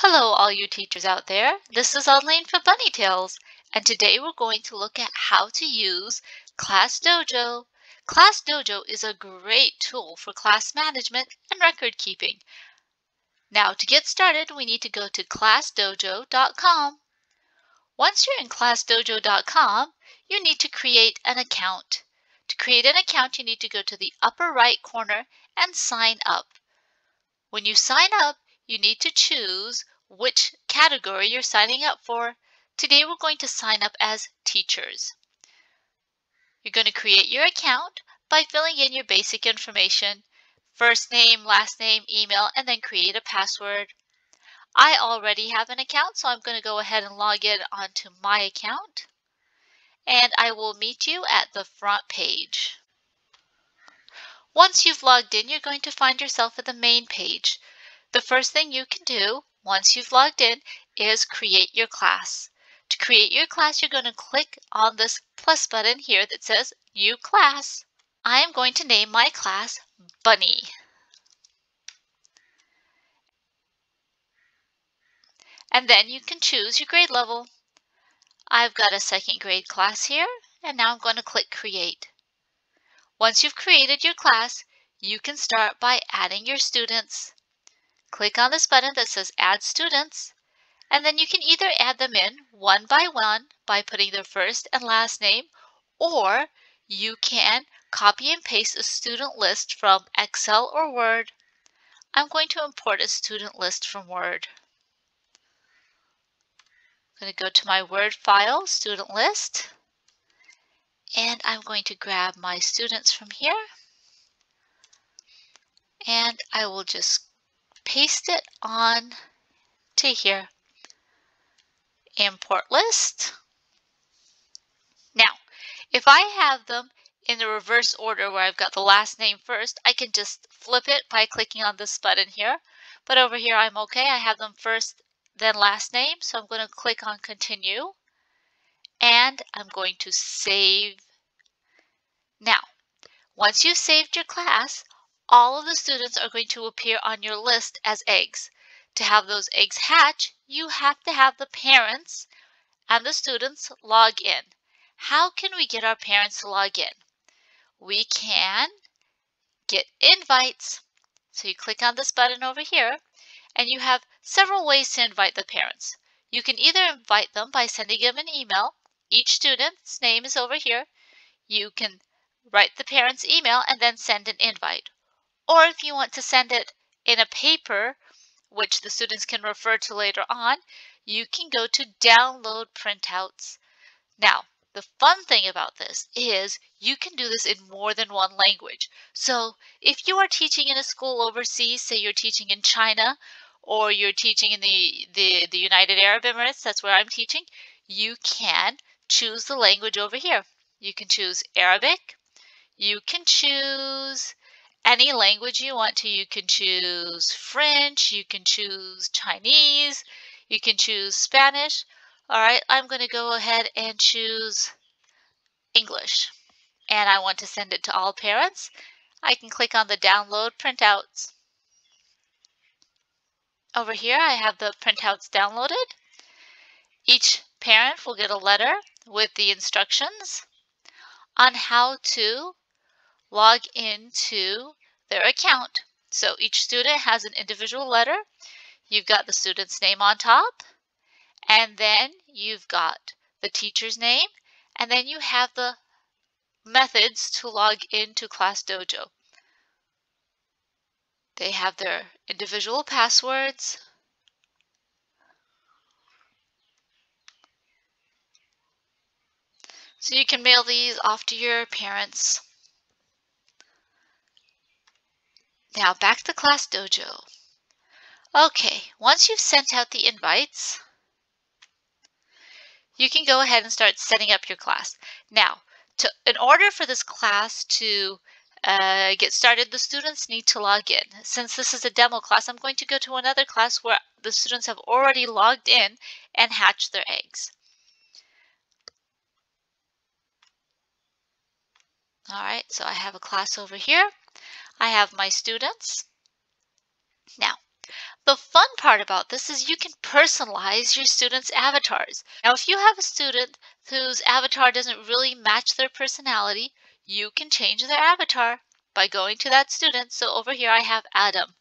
Hello all you teachers out there. This is Arlene for Bunny Tales and today we're going to look at how to use Class Dojo. Class Dojo is a great tool for class management and record keeping. Now to get started we need to go to classdojo.com. Once you're in classdojo.com you need to create an account. To create an account you need to go to the upper right corner and sign up. When you sign up you need to choose which category you're signing up for. Today we're going to sign up as teachers. You're going to create your account by filling in your basic information, first name, last name, email, and then create a password. I already have an account, so I'm going to go ahead and log in onto my account. And I will meet you at the front page. Once you've logged in, you're going to find yourself at the main page. The first thing you can do once you've logged in is create your class. To create your class, you're going to click on this plus button here that says New Class. I am going to name my class Bunny. And then you can choose your grade level. I've got a second grade class here, and now I'm going to click Create. Once you've created your class, you can start by adding your students. Click on this button that says Add Students, and then you can either add them in one by one by putting their first and last name, or you can copy and paste a student list from Excel or Word. I'm going to import a student list from Word. I'm going to go to my Word file, student list, and I'm going to grab my students from here, and I will just paste it on to here. Import list. Now, if I have them in the reverse order where I've got the last name first, I can just flip it by clicking on this button here. But over here, I'm okay. I have them first, then last name. So I'm going to click on continue and I'm going to save. Now, once you've saved your class, all of the students are going to appear on your list as eggs. To have those eggs hatch, you have to have the parents and the students log in. How can we get our parents to log in? We can get invites. So you click on this button over here and you have several ways to invite the parents. You can either invite them by sending them an email. Each student's name is over here. You can write the parent's email and then send an invite. Or if you want to send it in a paper, which the students can refer to later on, you can go to download printouts. Now, the fun thing about this is you can do this in more than one language. So if you are teaching in a school overseas, say you're teaching in China or you're teaching in the, the, the United Arab Emirates, that's where I'm teaching, you can choose the language over here. You can choose Arabic, you can choose any language you want to. You can choose French, you can choose Chinese, you can choose Spanish. All right, I'm going to go ahead and choose English. And I want to send it to all parents. I can click on the download printouts. Over here I have the printouts downloaded. Each parent will get a letter with the instructions on how to log into their account. So each student has an individual letter. You've got the student's name on top, and then you've got the teacher's name, and then you have the methods to log into Class Dojo. They have their individual passwords. So you can mail these off to your parents. Now back to Class Dojo. Okay, once you've sent out the invites, you can go ahead and start setting up your class. Now, to, in order for this class to uh, get started, the students need to log in. Since this is a demo class, I'm going to go to another class where the students have already logged in and hatched their eggs. All right, so I have a class over here. I have my students. Now, The fun part about this is you can personalize your students' avatars. Now, if you have a student whose avatar doesn't really match their personality, you can change their avatar by going to that student. So over here I have Adam.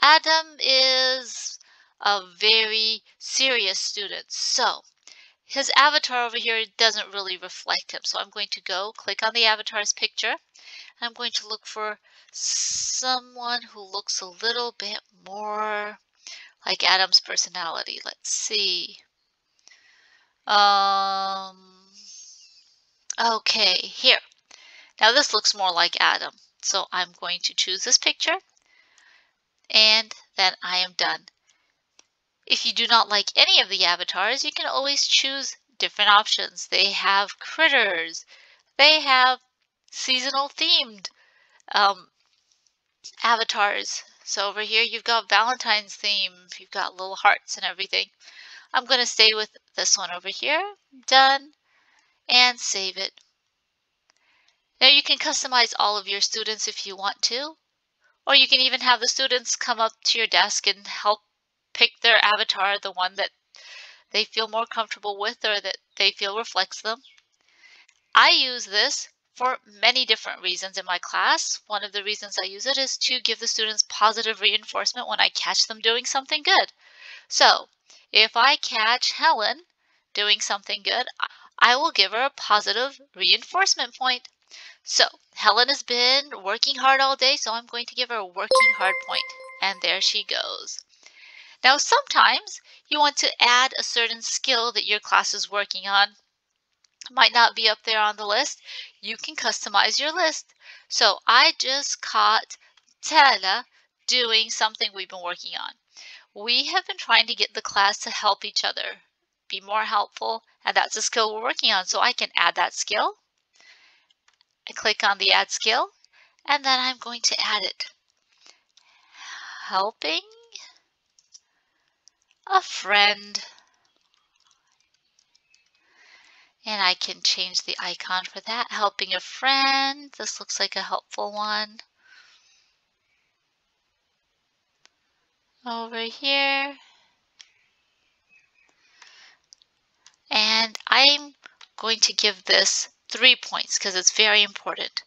Adam is a very serious student. So his avatar over here doesn't really reflect him. So I'm going to go click on the avatar's picture. I'm going to look for someone who looks a little bit more like Adam's personality. Let's see. Um, okay, here. Now this looks more like Adam. So I'm going to choose this picture and then I am done. If you do not like any of the avatars, you can always choose different options. They have critters. They have seasonal themed um, avatars. So over here you've got Valentine's theme. You've got little hearts and everything. I'm going to stay with this one over here. Done. And save it. Now you can customize all of your students if you want to. Or you can even have the students come up to your desk and help pick their avatar, the one that they feel more comfortable with or that they feel reflects them. I use this for many different reasons in my class. One of the reasons I use it is to give the students positive reinforcement when I catch them doing something good. So if I catch Helen doing something good, I will give her a positive reinforcement point. So Helen has been working hard all day, so I'm going to give her a working hard point. And there she goes. Now, sometimes you want to add a certain skill that your class is working on. Might not be up there on the list. You can customize your list. So I just caught Tala doing something we've been working on. We have been trying to get the class to help each other, be more helpful, and that's a skill we're working on. So I can add that skill. I click on the add skill, and then I'm going to add it. Helping a friend. And I can change the icon for that. Helping a friend. This looks like a helpful one. Over here. And I'm going to give this three points because it's very important.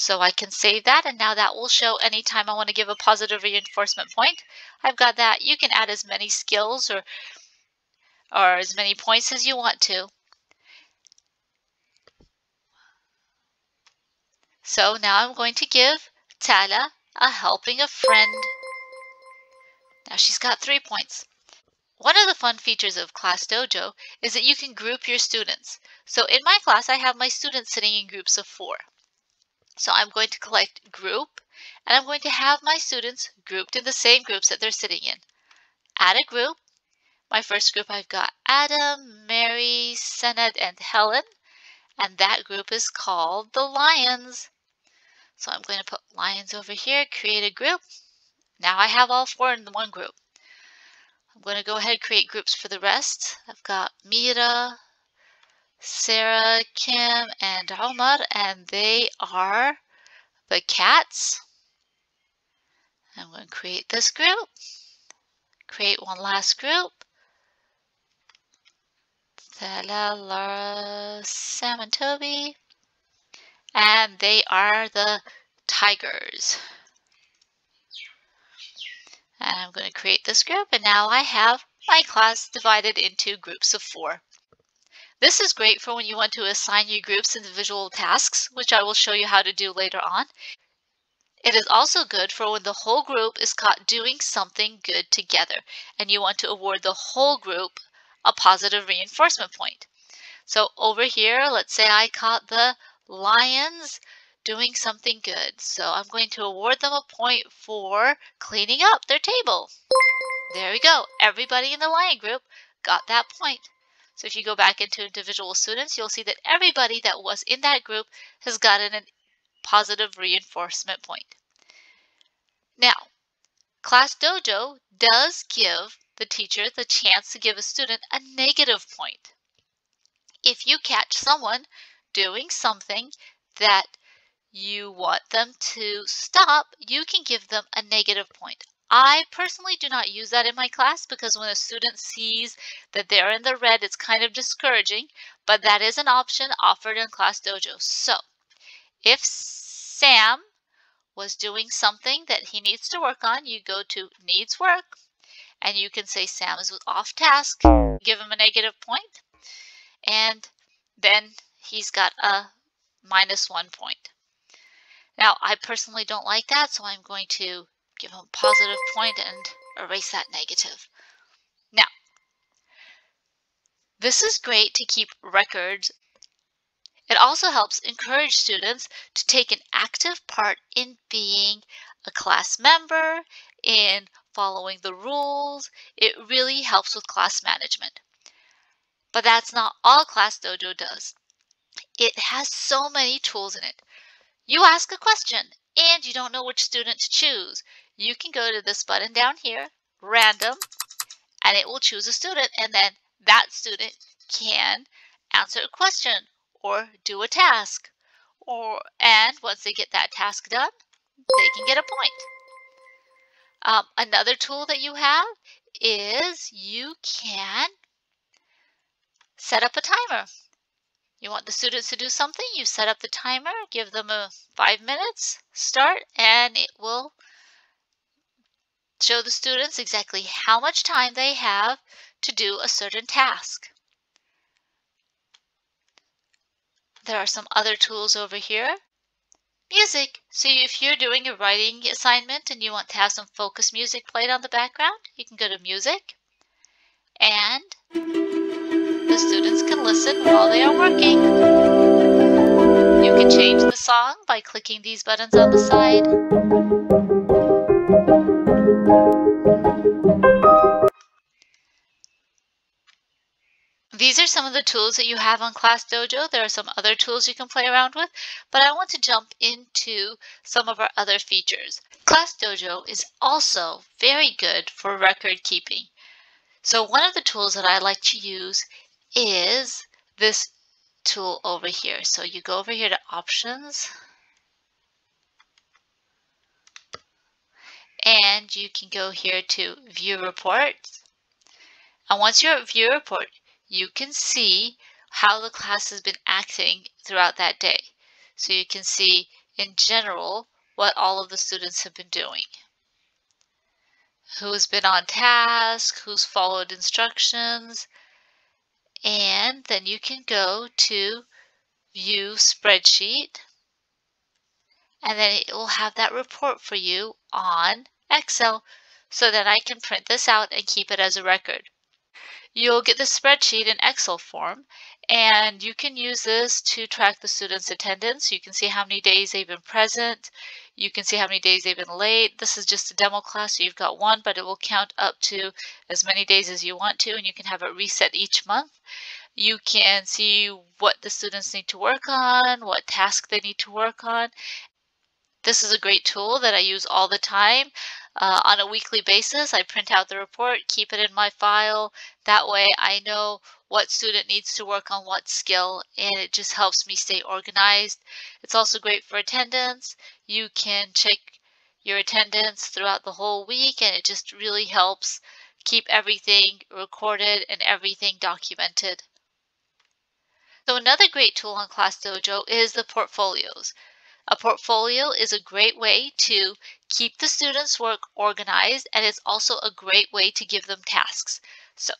So I can save that and now that will show anytime I want to give a positive reinforcement point. I've got that. You can add as many skills or, or as many points as you want to. So now I'm going to give Tala a helping a friend. Now she's got three points. One of the fun features of Class Dojo is that you can group your students. So in my class, I have my students sitting in groups of four. So I'm going to collect group, and I'm going to have my students grouped in the same groups that they're sitting in. Add a group. My first group I've got Adam, Mary, Sened, and Helen, and that group is called the Lions. So I'm going to put Lions over here, create a group. Now I have all four in the one group. I'm going to go ahead and create groups for the rest. I've got Mira, Sarah, Kim, and Omar, and they are the cats. I'm going to create this group, create one last group. Stella, Laura, Sam, and Toby. And they are the tigers. And I'm going to create this group, and now I have my class divided into groups of four. This is great for when you want to assign your groups individual tasks, which I will show you how to do later on. It is also good for when the whole group is caught doing something good together and you want to award the whole group a positive reinforcement point. So over here, let's say I caught the lions doing something good. So I'm going to award them a point for cleaning up their table. There we go. Everybody in the lion group got that point. So if you go back into individual students, you'll see that everybody that was in that group has gotten a positive reinforcement point. Now, Class Dojo does give the teacher the chance to give a student a negative point. If you catch someone doing something that you want them to stop, you can give them a negative point. I personally do not use that in my class because when a student sees that they're in the red, it's kind of discouraging, but that is an option offered in Class Dojo. So if Sam was doing something that he needs to work on, you go to needs work and you can say Sam is off task, give him a negative point, and then he's got a minus one point. Now, I personally don't like that, so I'm going to give him a positive point and erase that negative. Now, this is great to keep records. It also helps encourage students to take an active part in being a class member, in following the rules. It really helps with class management. But that's not all Class Dojo does. It has so many tools in it. You ask a question and you don't know which student to choose you can go to this button down here, random, and it will choose a student and then that student can answer a question or do a task. Or And once they get that task done, they can get a point. Um, another tool that you have is you can set up a timer. You want the students to do something, you set up the timer, give them a five minutes, start, and it will show the students exactly how much time they have to do a certain task. There are some other tools over here. Music. So if you're doing a writing assignment and you want to have some focus music played on the background, you can go to music and students can listen while they are working. You can change the song by clicking these buttons on the side. These are some of the tools that you have on Class Dojo. There are some other tools you can play around with, but I want to jump into some of our other features. Class Dojo is also very good for record keeping. So one of the tools that I like to use is this tool over here. So you go over here to options and you can go here to view reports. And once you're at view report, you can see how the class has been acting throughout that day. So you can see in general what all of the students have been doing. Who's been on task, who's followed instructions, and then you can go to view spreadsheet and then it will have that report for you on Excel so that I can print this out and keep it as a record. You'll get the spreadsheet in Excel form and you can use this to track the students' attendance. You can see how many days they've been present. You can see how many days they've been late. This is just a demo class, so you've got one, but it will count up to as many days as you want to, and you can have it reset each month. You can see what the students need to work on, what task they need to work on, this is a great tool that I use all the time. Uh, on a weekly basis, I print out the report, keep it in my file. That way I know what student needs to work on what skill and it just helps me stay organized. It's also great for attendance. You can check your attendance throughout the whole week and it just really helps keep everything recorded and everything documented. So another great tool on Class Dojo is the portfolios. A portfolio is a great way to keep the students' work organized and it's also a great way to give them tasks. So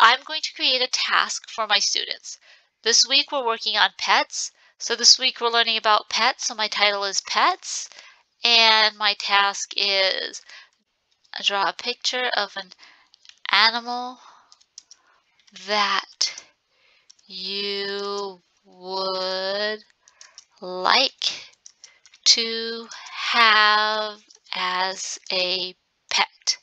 I'm going to create a task for my students. This week we're working on pets. So this week we're learning about pets. So my title is pets and my task is draw a picture of an animal that you would like to have as a pet.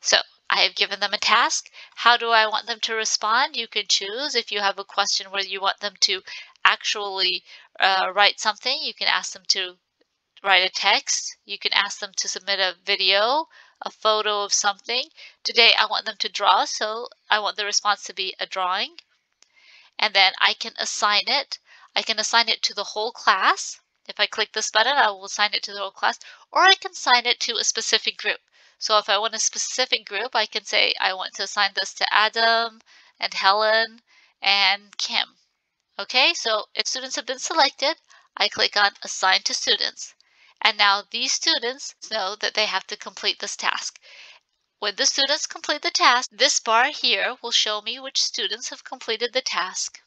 So I have given them a task. How do I want them to respond? You can choose if you have a question where you want them to actually uh, write something, you can ask them to write a text. You can ask them to submit a video, a photo of something. Today I want them to draw, so I want the response to be a drawing. And then I can assign it. I can assign it to the whole class If I click this button, I will assign it to the whole class, or I can assign it to a specific group. So if I want a specific group, I can say I want to assign this to Adam and Helen and Kim. Okay, so if students have been selected, I click on Assign to Students. And now these students know that they have to complete this task. When the students complete the task, this bar here will show me which students have completed the task.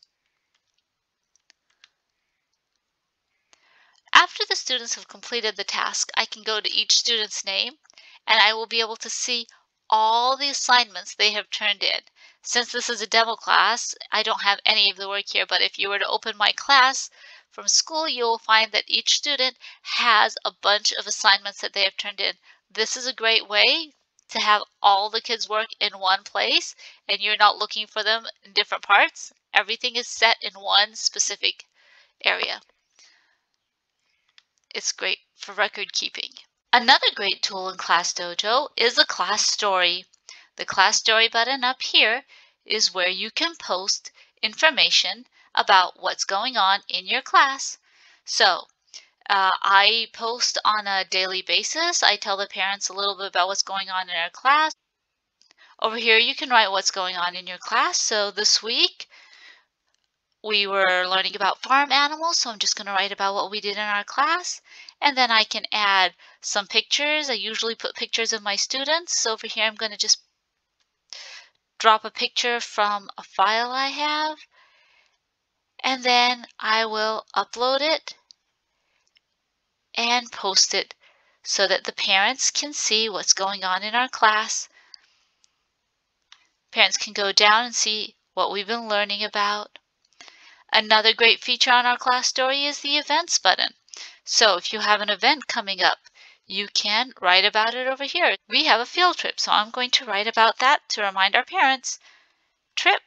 After the students have completed the task, I can go to each student's name and I will be able to see all the assignments they have turned in. Since this is a demo class, I don't have any of the work here, but if you were to open my class from school, you will find that each student has a bunch of assignments that they have turned in. This is a great way to have all the kids' work in one place and you're not looking for them in different parts. Everything is set in one specific area. It's great for record keeping. Another great tool in Class Dojo is the class story. The class story button up here is where you can post information about what's going on in your class. So uh, I post on a daily basis. I tell the parents a little bit about what's going on in our class. Over here, you can write what's going on in your class. So this week, we were learning about farm animals, so I'm just going to write about what we did in our class. And then I can add some pictures. I usually put pictures of my students. So over here, I'm going to just drop a picture from a file I have. And then I will upload it and post it so that the parents can see what's going on in our class. Parents can go down and see what we've been learning about. Another great feature on our class story is the events button. So if you have an event coming up, you can write about it over here. We have a field trip, so I'm going to write about that to remind our parents. Trip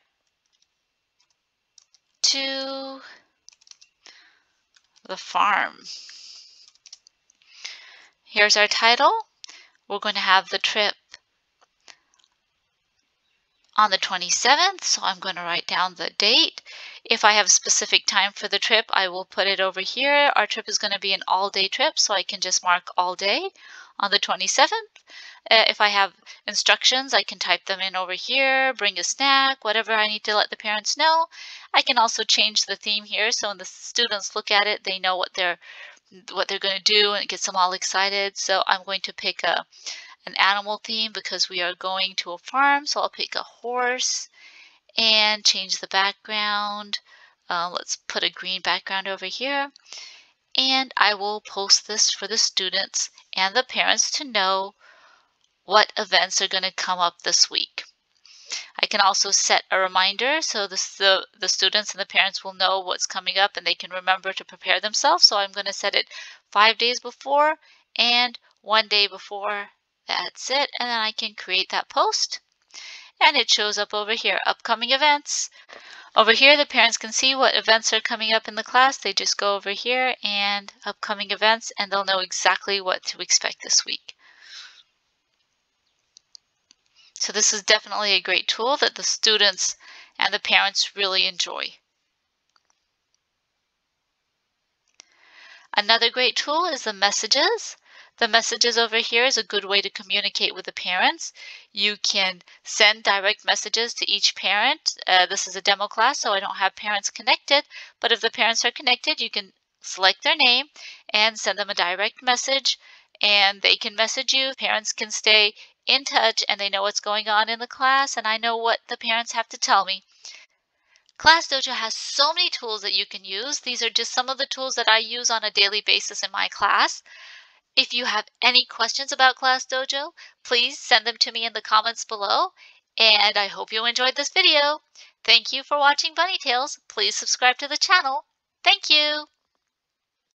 to the farm. Here's our title. We're going to have the trip on the 27th, so I'm going to write down the date. If I have specific time for the trip, I will put it over here. Our trip is going to be an all-day trip, so I can just mark all day on the 27th. Uh, if I have instructions, I can type them in over here, bring a snack, whatever I need to let the parents know. I can also change the theme here, so when the students look at it, they know what they're what they're going to do and it gets them all excited. So I'm going to pick a an animal theme because we are going to a farm. So I'll pick a horse and change the background. Uh, let's put a green background over here. And I will post this for the students and the parents to know what events are going to come up this week. I can also set a reminder so the, the, the, students and the parents will know what's coming up and they can remember to prepare themselves. So I'm going to set it five days before and one day before that's it. And then I can create that post and it shows up over here, upcoming events. Over here, the parents can see what events are coming up in the class. They just go over here and upcoming events and they'll know exactly what to expect this week. So this is definitely a great tool that the students and the parents really enjoy. Another great tool is the messages. The messages over here is a good way to communicate with the parents. You can send direct messages to each parent. Uh, this is a demo class, so I don't have parents connected, but if the parents are connected, you can select their name and send them a direct message and they can message you. Parents can stay in touch and they know what's going on in the class and I know what the parents have to tell me. ClassDojo has so many tools that you can use. These are just some of the tools that I use on a daily basis in my class. If you have any questions about Class Dojo, please send them to me in the comments below. And I hope you enjoyed this video. Thank you for watching Bunny Tales. Please subscribe to the channel. Thank you.